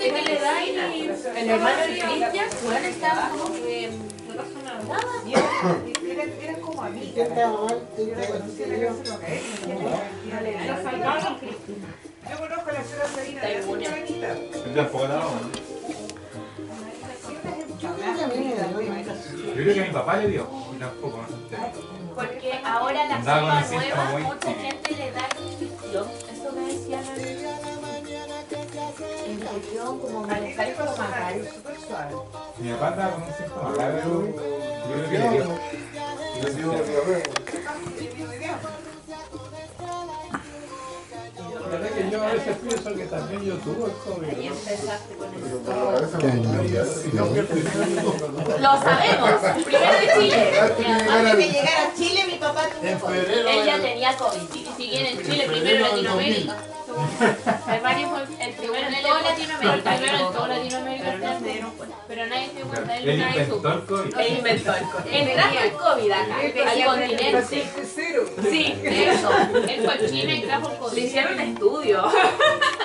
gente que le da y el hermano de Cristian, bueno, estaba como que no pasó nada. Era, como amiga. ¿Qué tal, mal? ¿Qué Yo la salvaron, Cristian. Yo conozco a la señora Sabina, la señora Anita. Yo creo que a mi papá le dio. Y tampoco, no se entera. Porque ahora la nueva, mucha gente Infección como. Mi papá con un síntoma. Yo que le dio. Y no se entera. La verdad que yo a veces pienso que también yo tuve el COVID. Y empezaste con. Lo sabemos. Primero de Chile. Antes de llegar a Chile, mi papá tuvo COVID. Él ya tenía COVID. Y si bien en Chile, primero en Latinoamérica. El Mario fue el primero en toda Latinoamérica. Primero en toda Latinoamérica. Pero no se dieron cuenta. Pero nadie se cuenta. Él inventó el COVID. Él inventó el COVID. Él trajo el COVID acá, al continente. Sí, eso. Él fue a China y trajo el COVID. Le hicieron estudio.